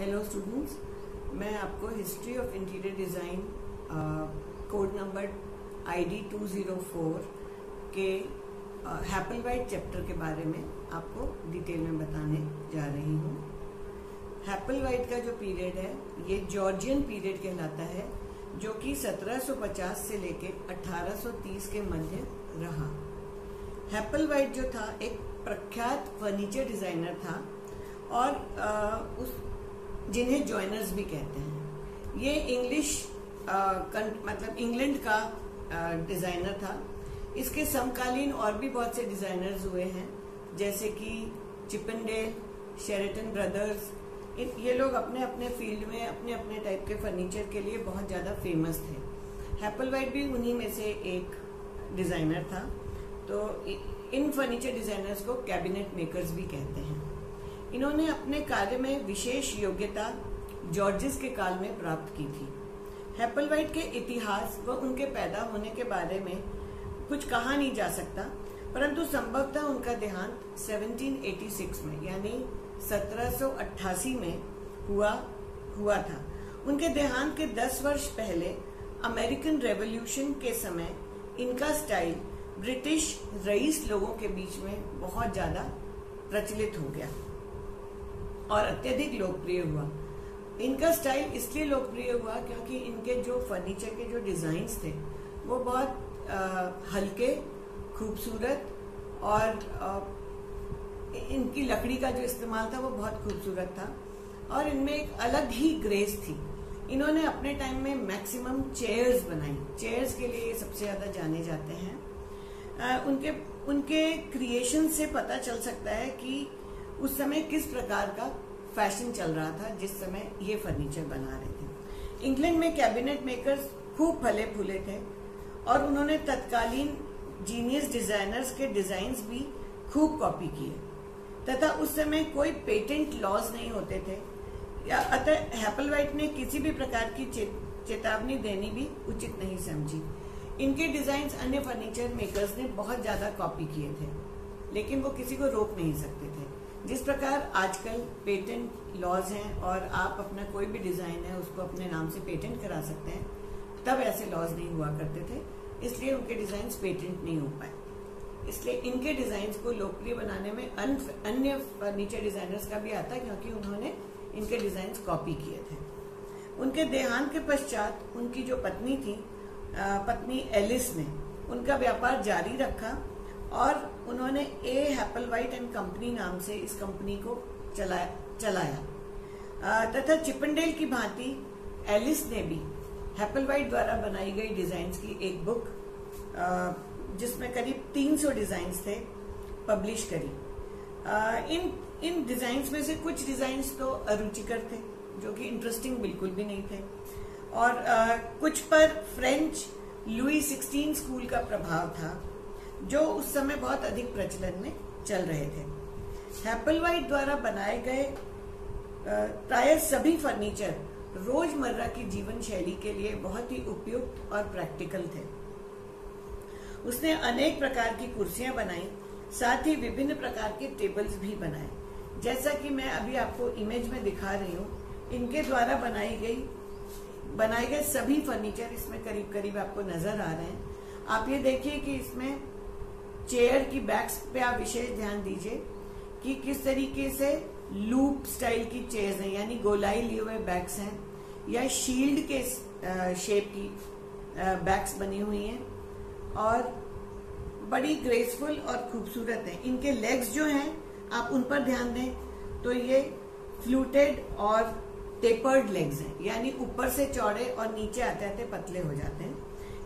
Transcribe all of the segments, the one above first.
Hello students मैं आपको history of interior design code number ID 204 के हैपल वाइट चैप्टर के बारे में आपको डिटेल में बताने जा रही हूँ। हैपल वाइट का जो पीरियड है ये जॉर्जियन पीरियड कहलाता है जो कि 1750 से लेके 1830 के मध्य रहा। हैपल वाइट जो था एक प्रख्यात फर्नीचर डिज़ाइनर था और आ, उस जिन्हें ज्वाइनर्स भी कहते हैं। ये इंग्लिश मतलब इंग्लैंड का डिज़ाइनर था। इसके समकालीन और भी बहुत से डिजाइनर्स हुए हैं, जैसे कि चिपनडेल शेरेटन ब्रदर्स ये लोग अपने अपने फ़ील्ड में अपने अपने टाइप के फर्नीचर के लिए बहुत ज़्यादा फ़ेमस थे। हैपल वाइट भी उन्हीं में से एक डिज़ाइनर था। तो इन फर्नीचर डिज़ाइनर्स को कैबिनेट मेकर्स भी कहते हैं। इन्होंने अपने कार्य में विशेष योग्यता जॉर्जिस के काल में प्राप्त की थी। हैपलवाइट के इतिहास व उनके पैदा होने के बारे में कुछ कहा नहीं जा सकता, परंतु संभवतः उनका देहांत 1786 में, यानी 1788 में हुआ हुआ था। उनके देहांत के 10 वर्ष पहले अमेरिकन रेवोल्यूशन के समय इनका स्टाइल ब्रिटिश रईस लोगों के बीच में बहुत ज़्यादा प्रचलित हो गया। और अत्यधिक लोकप्रिय हुआ। इनका स्टाइल इसलिए लोकप्रिय हुआ क्योंकि इनके जो फर्नीचर के जो डिज़ाइन थे वो बहुत आ, हल्के खूबसूरत और आ, इनकी लकड़ी का जो इस्तेमाल था वो बहुत खूबसूरत था। और इनमें एक अलग ही ग्रेस थी। इन्होंने अपने टाइम में मैक्सिमम चेयर्स बनाई। चेयर्स के लिए सबसे ज़्यादा जाने जाते हैं। आ, उनके उनके क्रिएशन से पता चल सकता है कि उस समय किस प्रकार का फ़ैशन चल रहा था, जिस समय ये फर्नीचर बना रहे थे? इंग्लैंड में कैबिनेट मेकर्स खूब फले फूले थे और उन्होंने तत्कालीन जीनियस डिजाइनर्स के डिज़ाइन भी खूब कॉपी किए। तथा उस समय कोई पेटेंट लॉज नहीं होते थे, या अतः हैपल वाइट ने किसी भी प्रकार की चेतावनी देनी भी उचित नहीं समझी। इनके डिज़ाइन अन्य फर्नीचर मेकर्स ने बहुत ज़्यादा कॉपी किए थे, लेकिन वो किसी को रोक नहीं सकते थे। जिस प्रकार आजकल पेटेंट लॉज हैं और आप अपना कोई भी डिज़ाइन है, उसको अपने नाम से पेटेंट करा सकते हैं, तब ऐसे लॉज नहीं हुआ करते थे, इसलिए उनके डिज़ाइन पेटेंट नहीं हो पाए। इसलिए इनके डिज़ाइन को लोकप्रिय बनाने में अन्य फर्नीचर डिजाइनर्स का भी आता है, क्योंकि उन्होंने इनके डिज़ाइन कॉपी किए थे। उनके देहांत के पश्चात उनकी जो पत्नी थी पत्नी एलिस ने उनका व्यापार जारी रखा और उन्होंने A Hepplewhite and company नाम से इस कंपनी को चलाया चलाया। तथा चिपनडेल की भांति एलिस ने भी हैपल वाइट द्वारा बनाई गई डिज़ाइन की एक बुक जिसमें करीब 300 डिज़ाइन थे पब्लिश करी। इन इन डिज़ाइन में से कुछ डिज़ाइन तो अरुचिकर थे, जो कि इंटरेस्टिंग बिल्कुल भी नहीं थे। और कुछ पर फ्रेंच लुई सिक्सटीन स्कूल का प्रभाव था। जो उस समय बहुत अधिक प्रचलन में चल रहे थे। हैपलवाइट द्वारा बनाए गए प्राय सभी फर्नीचर रोज़मर्रा की जीवन शैली के लिए बहुत ही उपयुक्त और प्रैक्टिकल थे। उसने अनेक प्रकार की कुर्सियाँ बनाई, साथ ही विभिन्न प्रकार के टेबल्स भी बनाए। जैसा कि मैं अभी आपको इमेज में दिखा रही हूँ, इनके द्वारा बनाई गई, बनाए गए सभी फर्नीचर इसमें करीब करीब आपको नज़र आ रहे हैं। आप ये देखिए कि इसमें चेयर की बैक्स पे आप विशेष ध्यान दीजिए कि किस तरीके से लूप स्टाइल की चेयर्स हैं, यानी गोलाई लिए हुए बैक्स हैं, या शील्ड के शेप की बैक्स बनी हुई हैं, और बड़ी ग्रेसफुल और खूबसूरत है। इनके लेग्स जो हैं, आप उन पर ध्यान दें तो ये फ्लूटेड और टेपर्ड लेग्स हैं, यानी ऊपर से चौड़े और नीचे आते आते पतले हो जाते हैं।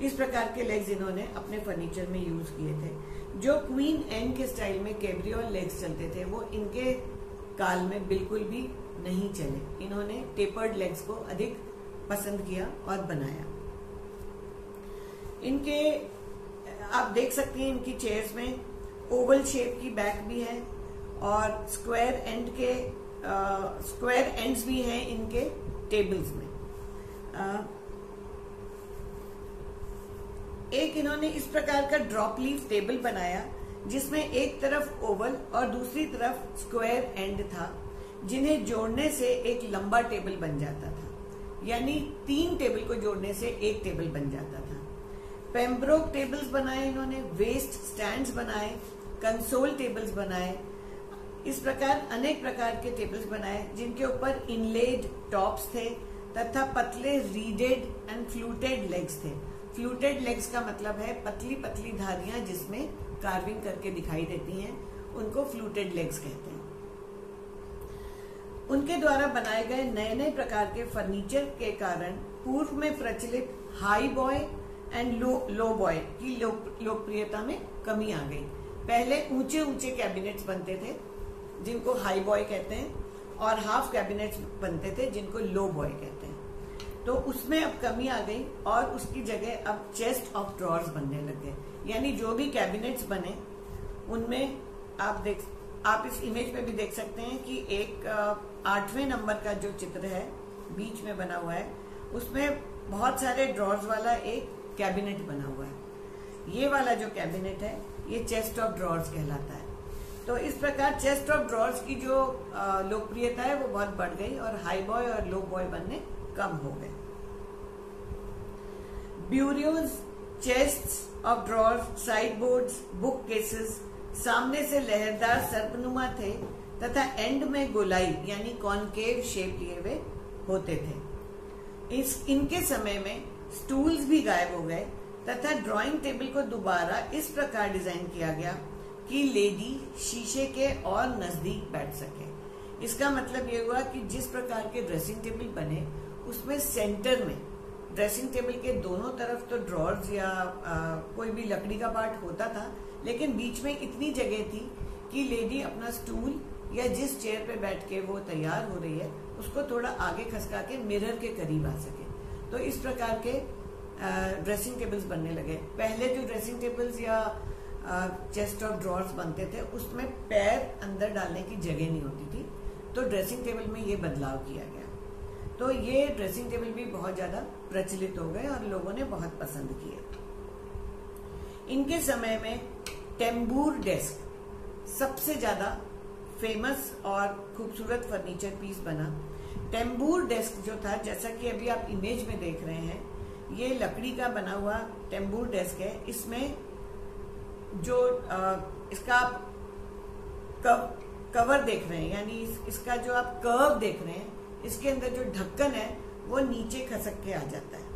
इस प्रकार के लेग्स इन्होंने अपने फर्नीचर में यूज़ किए थे। जो क्वीन एन के स्टाइल में कैब्रियोल लेग्स चलते थे वो इनके काल में बिल्कुल भी नहीं चले। इन्होंने टेपर्ड लेग्स को अधिक पसंद किया और बनाया। इनके आप देख सकते हैं इनकी चेयर्स में ओवल शेप की बैक भी है और स्क्वायर एंड के स्क्वायर एंड्स भी हैं इनके टेबल्स में। आ, एक इन्होंने इस प्रकार का ड्रॉप लीफ टेबल बनाया, जिसमें एक तरफ़ ओवल और दूसरी तरफ़ स्क्वायर एंड था, जिन्हें जोड़ने से एक लंबा टेबल बन जाता था। यानी तीन टेबल को जोड़ने से एक टेबल बन जाता था। पेम्ब्रोक टेबल्स बनाए इन्होंने वेस्ट स्टैंड्स बनाए कंसोल टेबल्स बनाए, इस प्रकार अनेक प्रकार के टेबल्स बनाए, जिनके ऊपर इनलेड टॉप्स थे, तथा पतले रीडेड एंड फ्लूटेड लेग्स थे। फ्लूटेड लेग्स का मतलब है पतली पतली धारियाँ जिसमें कार्विंग करके दिखाई देती हैं, उनको फ्लूटेड लेग्स कहते हैं। उनके द्वारा बनाए गए नए नए प्रकार के फर्नीचर के कारण पूर्व में प्रचलित high boy and low low boy की लोकप्रियता में कमी आ गई। पहले ऊँचे ऊँचे कैबिनेट्स बनते थे, जिनको हाई बॉय कहते हैं, और हाफ़ कैबिनेट्स बनते थे, जिनको लो बॉय कहते हैं। तो उसमें अब कमी आ गई और उसकी जगह अब चेस्ट ऑफ़ ड्रॉर्स बनने लग गए यानी जो भी कैबिनेट्स बने, उनमें आप देख, आप इस इमेज में भी देख सकते हैं कि एक आठवें नंबर का जो चित्र है, बीच में बना हुआ है, उसमें बहुत सारे ड्रॉर्स वाला एक कैबिनेट बना हुआ है। ये वाला जो कैबिनेट है, ये चेस्ट ऑफ़ ड्रॉर्स कहलाता है। तो इस प्रकार चेस्ट ऑफ़ ड्रॉर्स की जो लोकप्रियता है, वो बहुत बढ़ गई और हाई बॉय और लो बॉय बनने कम हो गए। Bureaus chest of drawer sideboard bookcases सामने से लहरदार सर्पनुमा थे तथा एंड में गोलाई, यानी कॉनकेव शेप लिए हुए होते थे। इस, इनके समय में स्टूल्स भी गायब हो गए तथा ड्राइंग टेबल को दोबारा इस प्रकार डिज़ाइन किया गया कि लेडी शीशे के और नज़दीक बैठ सके। इसका मतलब ये हुआ कि जिस प्रकार के ड्रेसिंग टेबल बने उसमें सेंटर में ड्रेसिंग टेबल के दोनों तरफ़ तो ड्रॉर्स या आ, कोई भी लकड़ी का पार्ट होता था लेकिन बीच में इतनी जगह थी कि लेडी अपना स्टूल या जिस चेयर पे बैठ के वो तैयार हो रही है उसको थोड़ा आगे खसका के मिरर के करीब आ सके। तो इस प्रकार के ड्रेसिंग टेबल्स बनने लगे। पहले जो ड्रेसिंग टेबल्स या चेस्ट ऑफ़ ड्रॉर्स बनते थे उसमें पैर अंदर डालने की जगह नहीं होती थी। तो ड्रेसिंग टेबल में ये बदलाव किया गया। तो ये ड्रेसिंग टेबल भी बहुत ज़्यादा प्रचलित हो गए और लोगों ने बहुत पसंद किए इनके समय में टेम्बूर डेस्क सबसे ज़्यादा फ़ेमस और खूबसूरत फर्नीचर पीस बना। टेम्बूर डेस्क जो था जैसा कि अभी आप इमेज में देख रहे हैं ये लकड़ी का बना हुआ टेम्बूर डेस्क है। इसमें जो आ, इसका आप कव, कवर देख रहे हैं यानी इस, इसका जो आप कर्व देख रहे हैं इसके अंदर जो ढक्कन है, वो नीचे खसक के आ जाता है।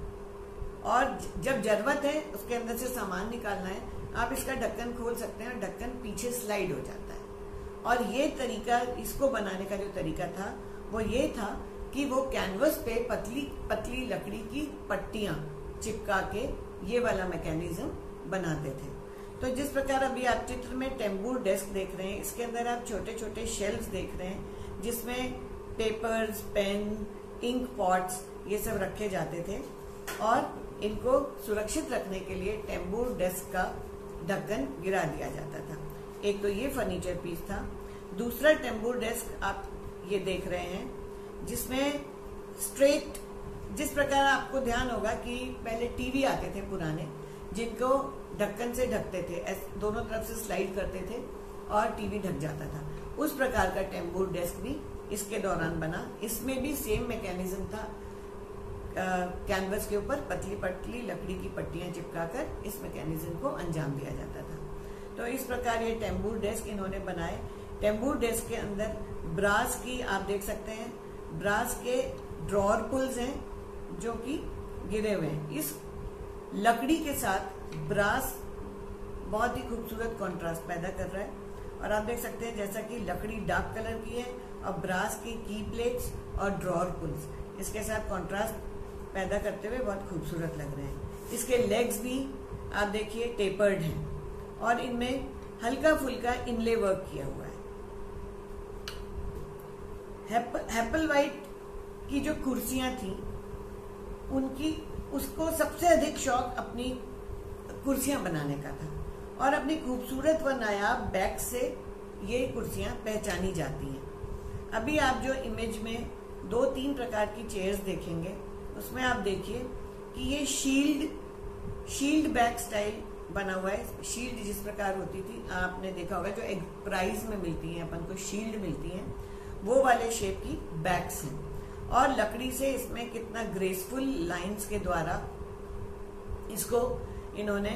और जब ज़रूरत है, उसके अंदर से सामान निकालना है, आप इसका ढक्कन खोल सकते हैं और ढक्कन पीछे स्लाइड हो जाता है। और ये तरीका, इसको बनाने का जो तरीका था, वो ये था कि वो कैनवस पे पतली पतली लकड़ी की पट्टियाँ चिपका के ये वाला मैकेनिज्म बनाते थे। तो जिस प्रकार अभी आप चित्र में टेम्बूर डेस्क देख रहे हैं, इसके अंदर आप छोटे छोटे शेल्फ देख रहे हैं, जिसमें पेपर्स, पेन, इंक पॉट्स ये सब रखे जाते थे और इनको सुरक्षित रखने के लिए टेम्बू डेस्क का ढक्कन गिरा दिया जाता था। एक तो ये फर्नीचर पीस था। दूसरा टेम्बू डेस्क आप ये देख रहे हैं, जिसमें स्ट्रेट जिस प्रकार आपको ध्यान होगा कि पहले टीवी आते थे पुराने, जिनको ढक्कन से ढकते थे दोनों तरफ़ से स्लाइड करते थे और टीवी ढक जाता था। उस प्रकार का टेम्बू डेस्क भी इसके दौरान बना। इसमें भी सेम मैकेनिज्म था। कैनवस के ऊपर पतली पतली लकड़ी की पट्टियाँ चिपकाकर इस मैकेनिज्म को अंजाम दिया जाता था। तो इस प्रकार ये टेम्बूर डेस्क इन्होंने बनाए। टेम्बूर डेस्क के अंदर ब्रास की आप देख सकते हैं। ब्रास के ड्रॉर पुल्स हैं जो कि गिरे हुए हैं। इस लकड़ी के साथ ब्रास बहुत ही खूबसूरत कॉन्ट्रास्ट पैदा कर रहा है। और आप देख सकते हैं जैसा कि लकड़ी डार्क कलर की है और ब्रास की की प्लेट्स और ड्रॉर पुल्स इसके साथ कॉन्ट्रास्ट पैदा करते हुए बहुत खूबसूरत लग रहे हैं। इसके लेग्स भी आप देखिए टेपर्ड हैं और इनमें हल्का फुल्का इनले वर्क किया हुआ है। हैप्पल वाइट की जो कुर्सियाँ थी, उनकी, उसको सबसे अधिक शौक अपनी कुर्सियाँ बनाने का था। और अपनी खूबसूरत व नायाब बैग से ये कुर्सियाँ पहचानी जाती हैं। अभी आप जो इमेज में दो तीन प्रकार की चेयर्स देखेंगे, उसमें आप देखिए कि ये शील्ड शील्ड बैग स्टाइल बना हुआ है। शील्ड जिस प्रकार होती थी, आपने देखा होगा जो एक प्राइज में मिलती है, अपन को शील्ड मिलती है, वो वाले शेप की बैक्स हैं। और लकड़ी से इसमें कितना ग्रेसफुल लाइंस के द्वारा इसको इन्होंने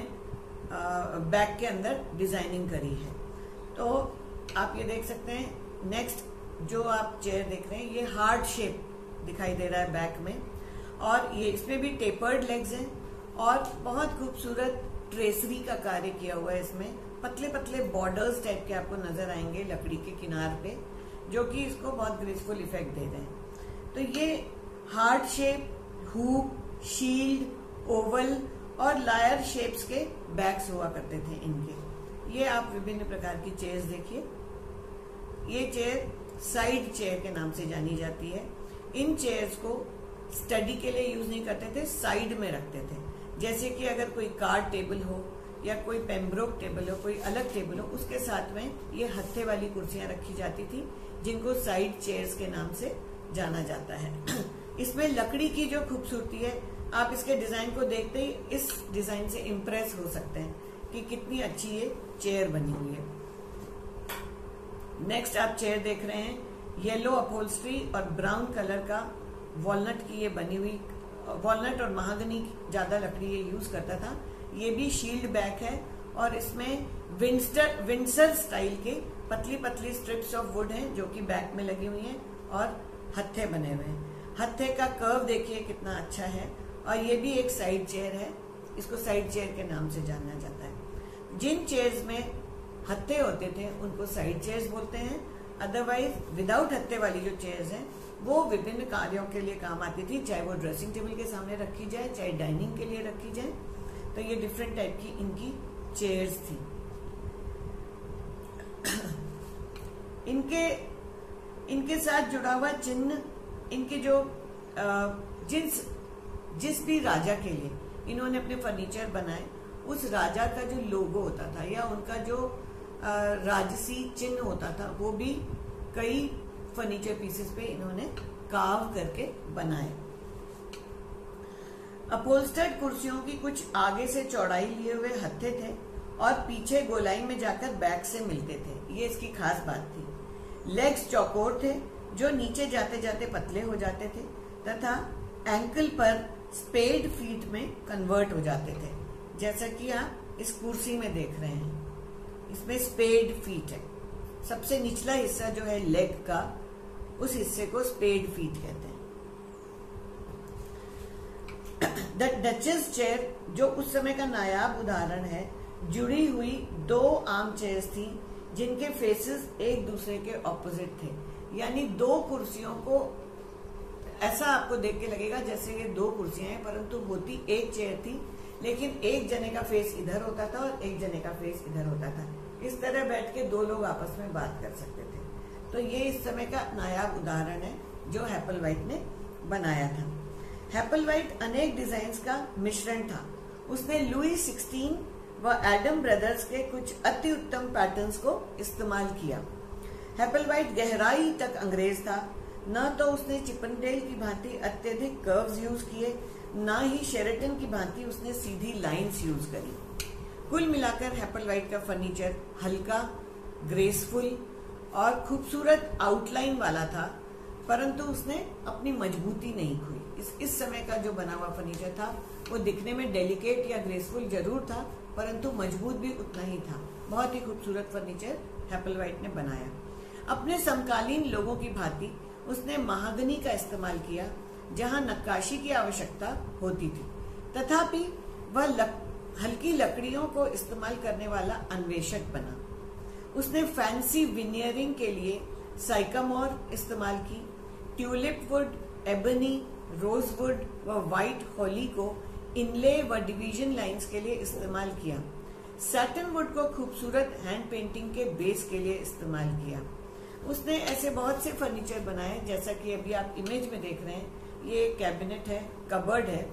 बैक के अंदर डिज़ाइनिंग करी है। तो आप ये देख सकते हैं नेक्स्ट जो आप चेयर देख रहे हैं, ये हार्ड शेप दिखाई दे रहा है बैक में। और ये इसमें भी टेपर्ड लेग्स हैं और बहुत खूबसूरत ट्रेसरी का कार्य किया हुआ है इसमें। पतले पतले बॉर्डर्स टाइप के आपको नज़र आएँगे लकड़ी के किनार पे, जो कि इसको बहुत ग्रेसफुल इफ़ेक्ट दे रहे हैं। तो ये heart shape hook shield oval और लायर शेप्स के बैग्स हुआ करते थे इनके। ये आप विभिन्न प्रकार की चेयर्स देखिए। ये चेयर साइड चेयर के नाम से जानी जाती है। इन चेयर्स को स्टडी के लिए यूज़ नहीं करते थे साइड में रखते थे। जैसे कि अगर कोई कार्ड टेबल हो, या कोई पेम्ब्रोक टेबल हो, कोई अलग टेबल हो, उसके साथ में ये हत्थे वाली कुर्सियाँ रखी जाती थी, जिनको साइड चेयर्स के नाम से जाना जाता है। इसमें लकड़ी की जो खूबसूरती है आप इसके डिज़ाइन को देखते ही इस डिज़ाइन से इम्प्रेस हो सकते हैं कि कितनी अच्छी ये चेयर बनी हुई है। नेक्स्ट आप चेयर देख रहे हैं। येलो अपहोल्स्ट्री और ब्राउन कलर का वॉलनट की ये बनी हुई वॉलनट और महागनी ज़्यादा लकड़ी ये यूज़ करता था। ये भी शील्ड बैक है और इसमें विंस्टर विंसर स्टाइल के पतली पतली स्ट्रिप्स ऑफ़ वुड हैं जो कि बैक में लगी हुई हैं और हत्थे बने हुए हैं। हत्थे का कर्व देखिए कितना अच्छा है। और ये भी एक साइड चेयर है, इसको साइड चेयर के नाम से जाना जाता है। जिन चेयर्स में हत्थे होते थे, उनको साइड चेयर्स बोलते हैं। अदरवाइज़ विदाउट हत्ते वाली जो चेयर्स हैं, वो विभिन्न कार्यों के लिए काम आती थी, चाहे वो ड्रेसिंग टेबल के सामने रखी जाए, चाहे डाइनिंग के लिए रखी जाए। तो ये डिफरेंट टाइप की इनकी चेयर्स थी। इनके इनके साथ जुड़ा हुआ चिन्ह, इनके जो जिस जिस भी राजा के लिए इन्होंने अपने फर्नीचर बनाए, उस राजा का जो लोगो होता था या उनका जो राजसी चिन्ह होता था, वो भी कई फर्नीचर पीसेस पे इन्होंने काव करके बनाए। अपोल्स्टर्ड कुर्सियों की कुछ आगे से चौड़ाई लिए हुए हत्थे थे और पीछे गोलाई में जाकर बैक से मिलते थे। ये इसकी खास बात थी। लेग्स चौकोर थे जो नीचे जाते जाते पतले हो जाते थे तथा एंकल पर स्पेड फीट में कन्वर्ट हो जाते थे। जैसा कि आप इस कुर्सी में देख रहे हैं। इसमें स्पेड फीट है। सबसे निचला हिस्सा जो है लेग का, उस हिस्से को स्पेड फीट कहते हैं। द डचेस चेयर जो उस समय का नायाब उदाहरण है, जुड़ी हुई दो आर्म चेयर्स थी, जिनके फेसेस एक दूसरे के ऑपोजिट थे। यानी दो कुर्सियों को ऐसा आपको देख के लगेगा जैसे ये दो कुर्सियाँ हैं, परंतु होती एक चेयर थी, लेकिन एक जने का फेस इधर होता था और एक जने का फेस इधर होता था। इस तरह बैठ के दो लोग आपस में बात कर सकते थे। तो ये इस समय का नायाब उदाहरण है, जो हैपल वाइट ने बनाया था। हैपल वाइट अनेक डिज़ाइन का मिश्रण था। उसने लुई सिक्सटीन व एडम ब्रदर्स के कुछ अति उत्तम पैटर्न्स को इस्तेमाल किया। हैपल वाइट गहराई तक अंग्रेज़ था। न तो उसने चिपनडेल की भांति अत्यधिक कर्व्स यूज़ किए, न ही शेरेटन की भांति उसने सीधी लाइंस यूज़ करी। कुल मिलाकर हैपल वाइट का फर्नीचर हल्का ग्रेसफुल और खूबसूरत आउटलाइन वाला था, परंतु उसने अपनी मजबूती नहीं खोई। इस इस समय का जो बना हुआ फर्नीचर था, वो दिखने में डेलिकेट या ग्रेसफुल ज़रूर था, परंतु मज़बूत भी उतना ही था। बहुत ही खूबसूरत फर्नीचर हैपल वाइट ने बनाया। अपने समकालीन लोगों की भांति उसने महागनी का इस्तेमाल किया जहाँ नक्काशी की आवश्यकता होती थी। तथापि वह लक, हल्की लकड़ियों को इस्तेमाल करने वाला अन्वेषक बना। उसने फैंसी विनियरिंग के लिए साइकामोर इस्तेमाल की ट्यूलिप वुड एबनी रोजवुड व व्हाइट होली को इनले व डिवीज़न लाइंस के लिए इस्तेमाल किया। सैटन वुड को खूबसूरत हैंड पेंटिंग के बेस के लिए इस्तेमाल किया। उसने ऐसे बहुत से फर्नीचर बनाए, जैसा कि अभी आप इमेज में देख रहे हैं। ये कैबिनेट है कबर्ड है।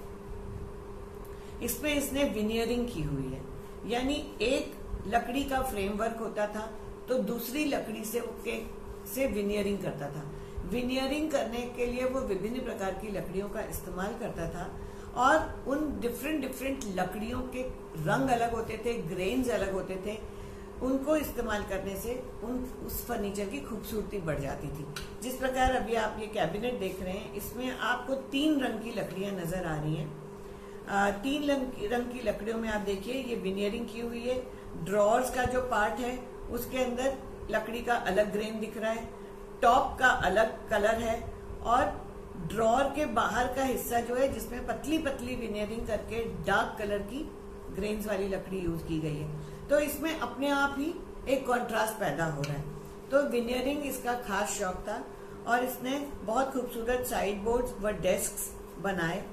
इसमें इसने विनियरिंग की हुई है। यानी एक लकड़ी का फ्रेमवर्क होता था तो दूसरी लकड़ी से के से विनियरिंग करता था। विनियरिंग करने के लिए वो विभिन्न प्रकार की लकड़ियों का इस्तेमाल करता था और उन डिफरेंट डिफरेंट लकड़ियों के रंग अलग होते थे ग्रेन्स अलग होते थे। उनको इस्तेमाल करने से उन उस फर्नीचर की खूबसूरती बढ़ जाती थी। जिस प्रकार अभी आप ये कैबिनेट देख रहे हैं इसमें आपको तीन रंग की लकड़ियाँ नज़र आ रही हैं। तीन रंग की, लकड़ियों में आप देखिए ये विनियरिंग की हुई है। ड्रॉर्स का जो पार्ट है उसके अंदर लकड़ी का अलग ग्रेन दिख रहा है। टॉप का अलग कलर है और ड्रॉर के बाहर का हिस्सा जो है जिसमें पतली पतली विनियरिंग करके डार्क कलर की ग्रेन्स वाली लकड़ी यूज़ की गई है। तो इसमें अपने आप ही एक कॉन्ट्रास्ट पैदा हो रहा है। तो विनियरिंग इसका खास शौक था और इसने बहुत खूबसूरत साइड बोर्ड व डेस्क बनाए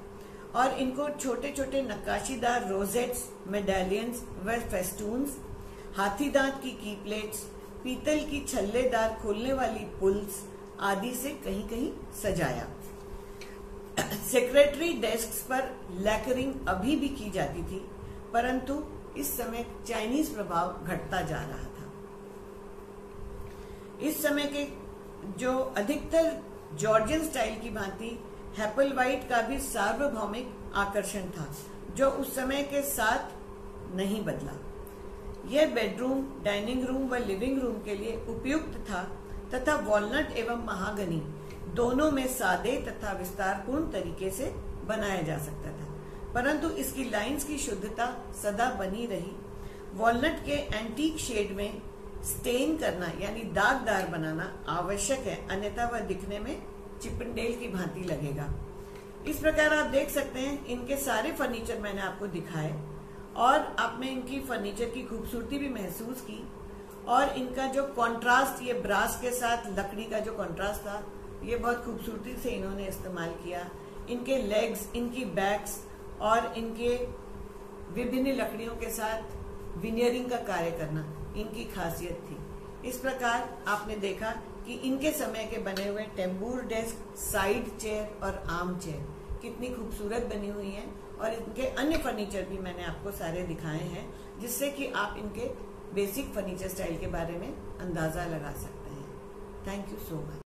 और इनको छोटे छोटे नक्काशीदार रोजेट्स मेडालियंस व फेस्टून्स हाथी दांत की की प्लेट्स पीतल की छल्लेदार खोलने वाली पुल्स आदि से कहीं कहीं सजाया। सेक्रेटरी डेस्क पर लैकरिंग अभी भी की जाती थी, परंतु इस समय चाइनीज़ प्रभाव घटता जा रहा था। इस समय के जो अधिकतर जॉर्जियन स्टाइल की भांति हैपल वाइट का भी सार्वभौमिक आकर्षण था, जो उस समय के साथ नहीं बदला। यह बेडरूम, डाइनिंग रूम व लिविंग रूम के लिए उपयुक्त था तथा वॉलनट एवं महागनी दोनों में सादे तथा विस्तारपूर्ण तरीके से बनाया जा सकता था। परंतु इसकी लाइंस की शुद्धता सदा बनी रही। वॉलनट के एंटीक शेड में स्टेन करना, यानी दागदार बनाना आवश्यक है, अन्यथा वह दिखने में चिपनडेल की भांति लगेगा। इस प्रकार आप देख सकते हैं, इनके सारे फर्नीचर मैंने आपको दिखाए, और आपने इनकी फर्नीचर की खूबसूरती भी महसूस की, और इनका जो कंट्रास्ट ये ब्रास के साथ, लकड़ी का जो कंट्रास्ट था, ये बहुत खूबसूरती से इन्होंने इस्तेमाल किया। इनके लेग्स इनकी बैक्स और इनके विभिन्न लकड़ियों के साथ विनियरिंग का कार्य करना इनकी खासियत थी। इस प्रकार आपने देखा कि इनके समय के बने हुए टेम्बूर डेस्क, साइड चेयर और आर्म चेयर कितनी खूबसूरत बनी हुई हैं और इनके अन्य फर्नीचर भी मैंने आपको सारे दिखाए हैं, जिससे कि आप इनके बेसिक फर्नीचर स्टाइल के बारे में अंदाज़ा लगा सकते हैं। Thank you so much